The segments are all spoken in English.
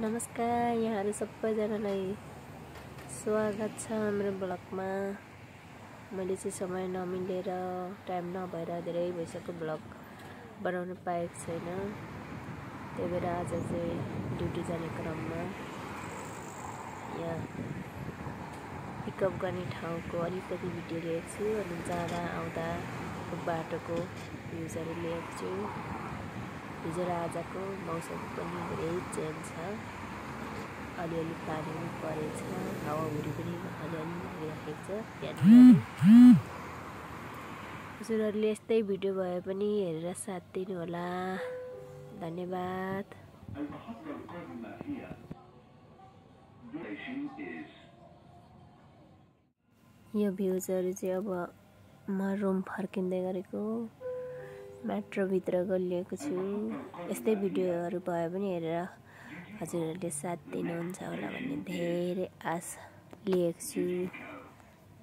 नमस्कार यहाँहरू सबैजनालाई स्वागत छ मेरो ब्लगमा। मैले चाहिँ समय नमिलेर टाइम नभएर धेरै भइसक्यो ब्लग बनाउनु पाएको छैन। त्यही भएर आज चाहिँ ड्युटी जाने क्रममा यहाँ पिकअप गर्ने ठाउँको अलिकति भिडियो लिएको छु अनि जाँदा आउँदा बाटोको भ्युजहरू लिएको छु हिजो र आजको मौसम पनि धेरै चेन्ज छ। अलिअलि पानी पनि परेछ हावाहुरी पनि अलिअलि लागिराखेको छ बिहान हजुरहरूले यस्तै भिडियो भए पनि हेरेर साथ दिनुहोला। धन्यवाद। यो भ्युजहरू चाहिँ अब म रुम फर्किँदै गरेको मेट्रोभित्र गलिएको छु यस्तै भिडियोहरू भयो भने हेरेर हजुरहरूले साथ दिनुहुन्छ होला भन्ने धेरै आशा लिएको छु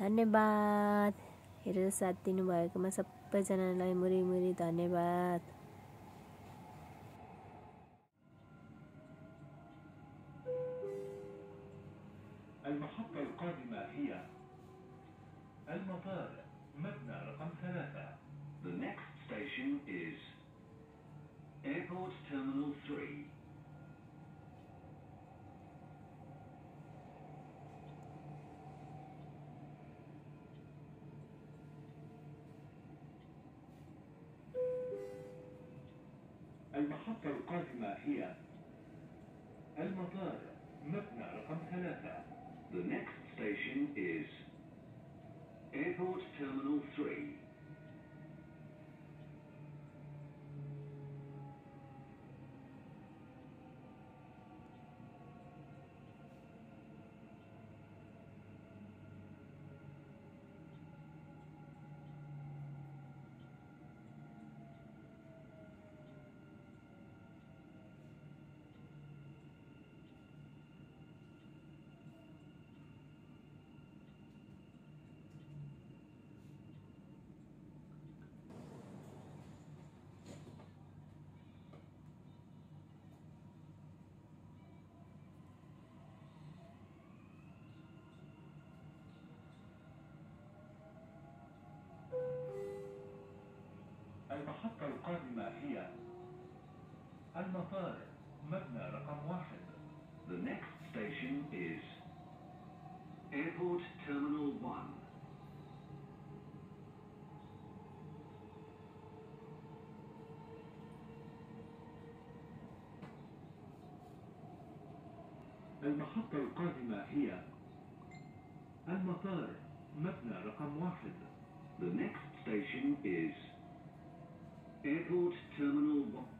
धन्यवाद हेरेर साथ दिनुभएकोमा सबैजनालाई मुरी मुरी धन्यवाद المحطة القادمة هي المطار مبنى رقم ثلاثة The next station is Airport Terminal 3 المحطة القادمة هي المطار مبنى رقم ثلاثة The next station is Airport Terminal 3 المحطة القادمة هي؟ المطار مبنى رقم واحد. The next station is Airport Terminal 1 المحطة القادمة هي؟ المطار مبنى رقم واحد. The next station is Airport Terminal 1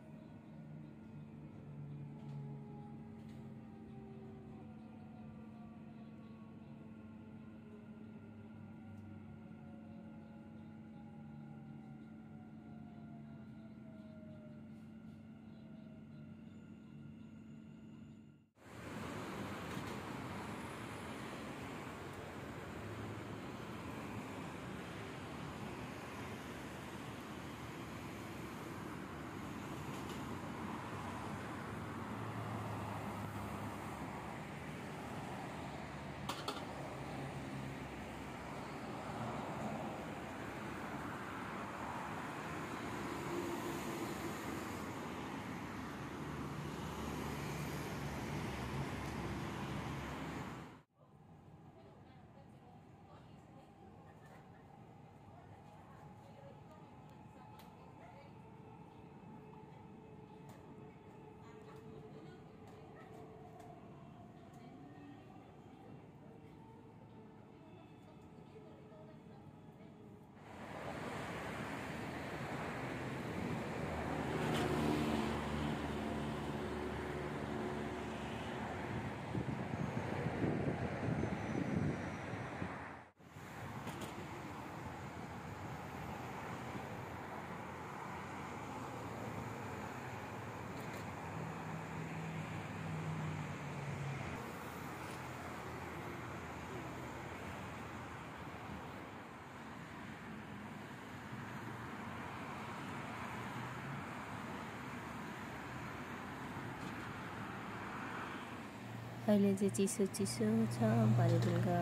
अहिले चाहिँ चिसो चिसो छ भरे बेलुका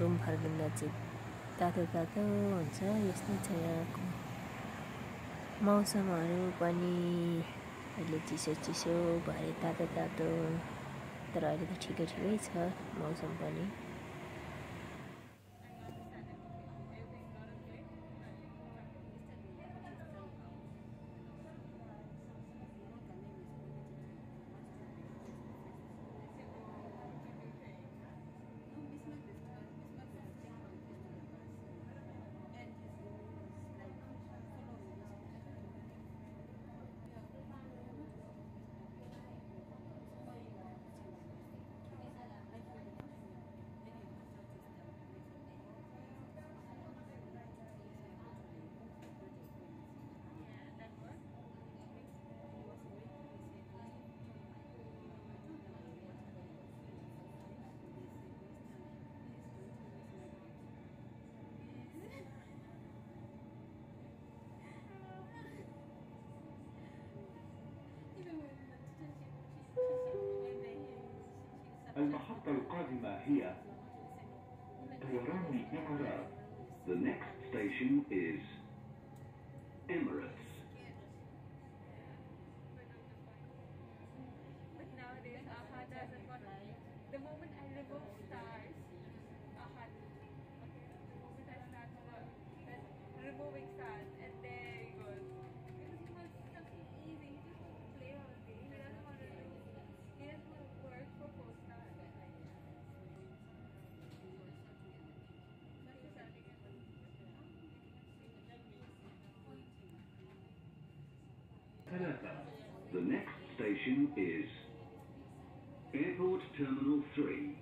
रुम फर्किँदा चाहिँ तातो तातो हुन्छ यस्तै छ यहाँको मौसमहरू पनि। अहिले चिसो चिसो भरे तातो तातो तर अहिले त ठिकै ठिकै छ मौसम पनि। here to around Emirates. The next station is Emirates. The next station is Airport Terminal 3.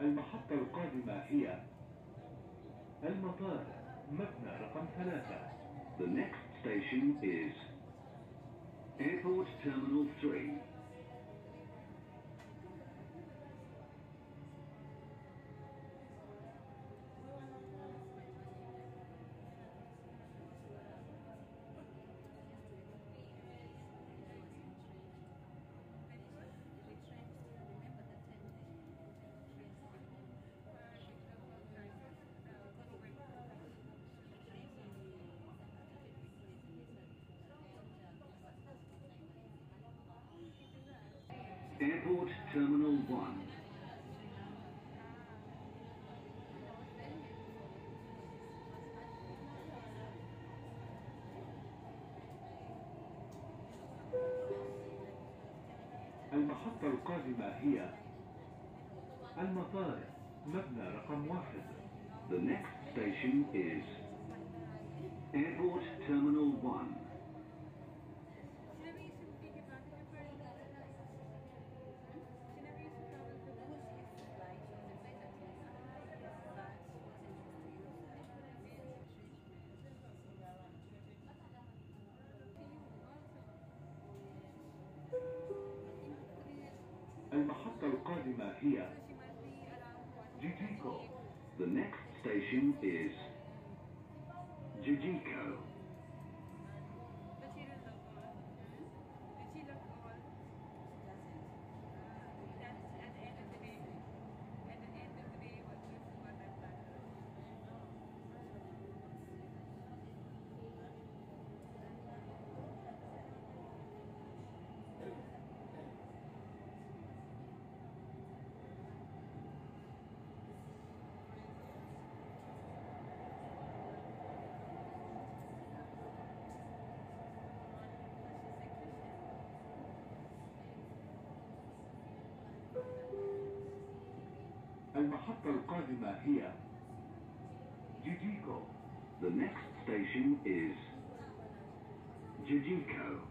المحطة القادمة هي المطار مبنى رقم ثلاثة. The next station is Airport Terminal 3. Airport Terminal 1. المحطة القادمة هي المطار مبنى رقم واحد. The next station is Airport Terminal 1. here. GGICO. The next station is GGICO. المحطة القادمة هي جيجيكو The next station is GGICO.